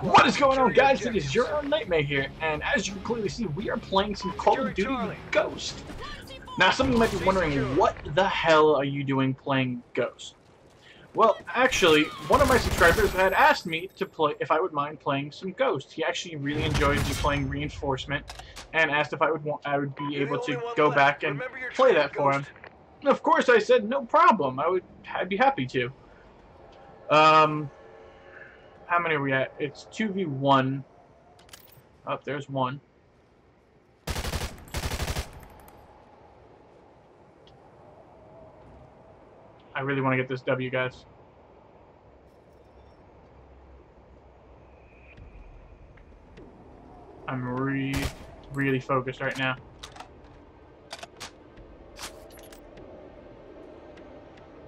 What is going on guys? It is your own KnightMare here, and as you can clearly see, we are playing some Call of Duty Ghost. Now some of you might be wondering, what the hell are you doing playing Ghost? Well, actually, one of my subscribers had asked me to play if I would mind playing some Ghost. He actually really enjoyed me playing Reinforcement, and asked if I would want I would be able to go back and play that for him. And of course, I said no problem. I would I'd be happy to. Um, how many are we at? It's 2v1. Oh, there's one. I really want to get this W, guys. I'm re really focused right now.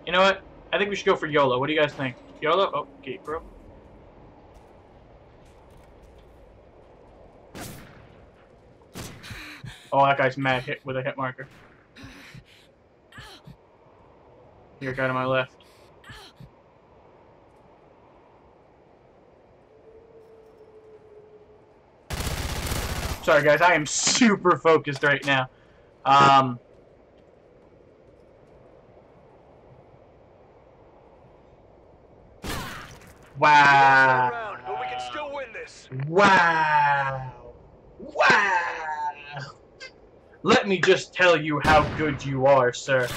You know what? I think we should go for YOLO. What do you guys think? YOLO? Oh, gate bro. Oh, that guy's mad hit with a hit marker. Here, guy to my left. Sorry, guys. I am super focused right now. Um... Wow. Wow. Wow. Let me just tell you how good you are, sir.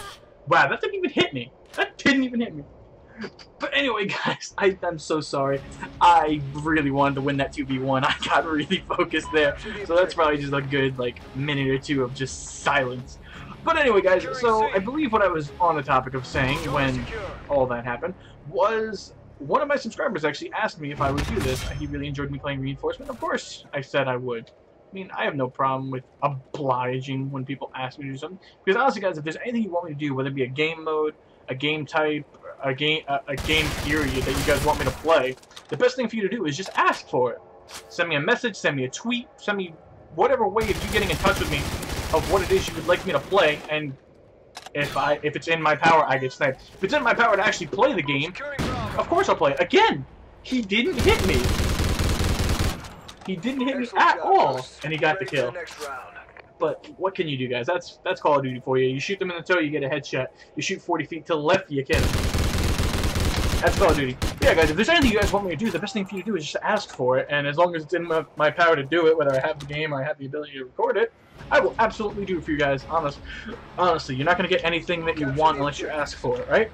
Wow, that didn't even hit me. That didn't even hit me. But anyway, guys, I, I'm so sorry. I really wanted to win that 2v1. I got really focused there. So that's probably just a good, like, minute or two of just silence. But anyway, guys, so I believe what I was on the topic of saying when all that happened was one of my subscribers actually asked me if I would do this. He really enjoyed me playing Reinforcement. Of course, I said I would. I mean, I have no problem with obliging when people ask me to do something. Because honestly, guys, if there's anything you want me to do, whether it be a game mode, a game type, a game a, a game period that you guys want me to play, the best thing for you to do is just ask for it. Send me a message, send me a tweet, send me whatever way of you getting in touch with me of what it is you would like me to play, and if I if it's in my power, I get sniped. If it's in my power to actually play the game, of course I'll play. it. Again, he didn't hit me. He didn't hit me at all, and he got the kill. But what can you do, guys? That's that's Call of Duty for you. You shoot them in the toe, you get a headshot. You shoot 40 feet to the left, you kill. That's Call of Duty. But yeah, guys, if there's anything you guys want me to do, the best thing for you to do is just ask for it, and as long as it's in my, my power to do it, whether I have the game or I have the ability to record it, I will absolutely do it for you guys. Honest, honestly, you're not going to get anything that you want unless you ask for it, right?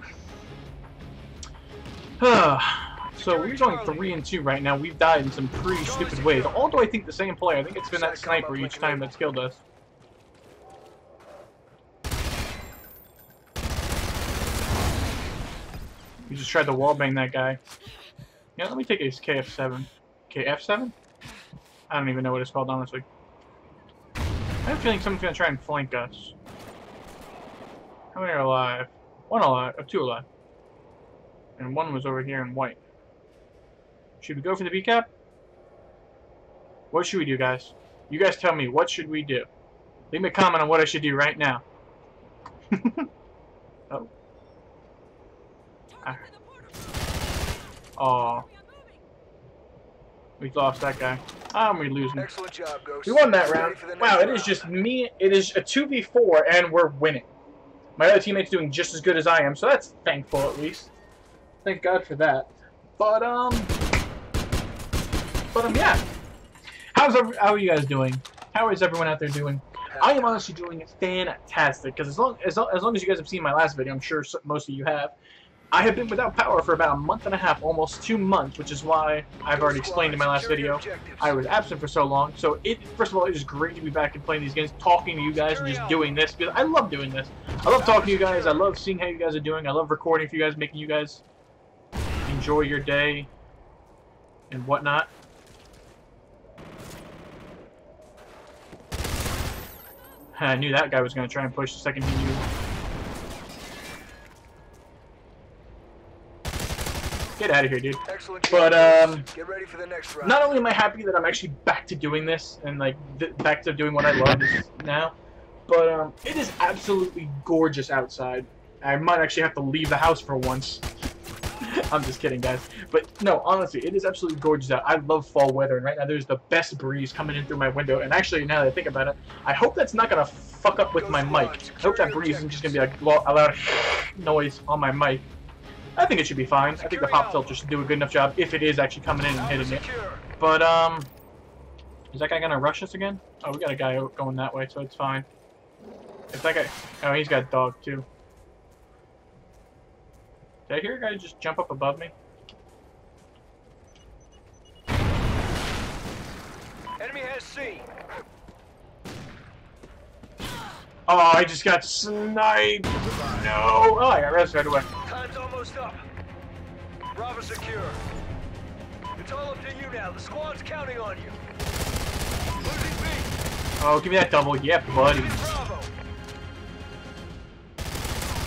so we're going 3 and 2 right now. We've died in some pretty stupid ways. Although I think the same player. I think it's been that sniper each time that's killed us. We just tried to wallbang that guy. Yeah, let me take his KF7. KF7? I don't even know what it's called, honestly. I have a feeling someone's gonna try and flank us. How many are alive? One alive, uh, two alive. And one was over here in white. Should we go for the B cap? What should we do, guys? You guys tell me, what should we do? Leave me a comment on what I should do right now. oh. Oh. We lost that guy. Ah, we losing. Excellent job, Ghost. We won that round. Wow, it is just me. It is a 2v4, and we're winning. My other teammate's doing just as good as I am, so that's thankful at least. Thank God for that. But, um... But, um, yeah. How's every, how are you guys doing? How is everyone out there doing? I am honestly doing fantastic, because as long, as, as long as you guys have seen my last video, I'm sure most of you have, I have been without power for about a month and a half, almost two months, which is why I've already explained in my last video. I was absent for so long, so it first of all, it is great to be back and playing these games, talking to you guys, and just doing this, because I love doing this. I love talking to you guys, I love seeing how you guys are doing, I love recording for you guys, making you guys enjoy your day and whatnot. I knew that guy was going to try and push the second he knew. Get out of here, dude. But um, not only am I happy that I'm actually back to doing this and like back to doing what I love now, but um, it is absolutely gorgeous outside. I might actually have to leave the house for once. I'm just kidding, guys. But no, honestly, it is absolutely gorgeous out. I love fall weather, and right now there's the best breeze coming in through my window. And actually, now that I think about it, I hope that's not gonna fuck up with my mic. I hope that breeze isn't just gonna be like a loud noise on my mic. I think it should be fine. I think the pop filter should do a good enough job if it is actually coming in and hitting it. But um, is that guy gonna rush us again? Oh, we got a guy going that way, so it's fine. If that guy, oh, he's got a dog too. Did I hear a guy just jump up above me? Enemy has C. Oh, I just got sniped. No. Oh, I got arrested right away. Time's almost up. Bravo secure. It's all up to you now. The squad's counting on you. Oh, give me that double. Yeah, buddy.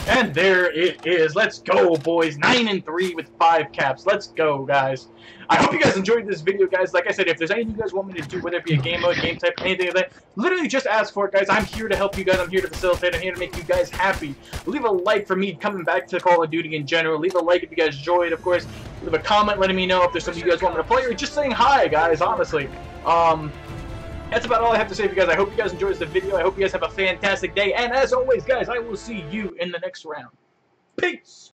And there it is. Let's go, boys. 9 and 3 with 5 caps. Let's go, guys. I hope you guys enjoyed this video, guys. Like I said, if there's anything you guys want me to do, whether it be a game mode, game type, anything like that, literally just ask for it, guys. I'm here to help you guys. I'm here to facilitate. I'm here to make you guys happy. Leave a like for me coming back to Call of Duty in general. Leave a like if you guys enjoyed, of course. Leave a comment letting me know if there's something you guys want me to play, or just saying hi, guys, honestly. Um... That's about all I have to say for you guys. I hope you guys enjoyed this video. I hope you guys have a fantastic day. And as always, guys, I will see you in the next round. Peace!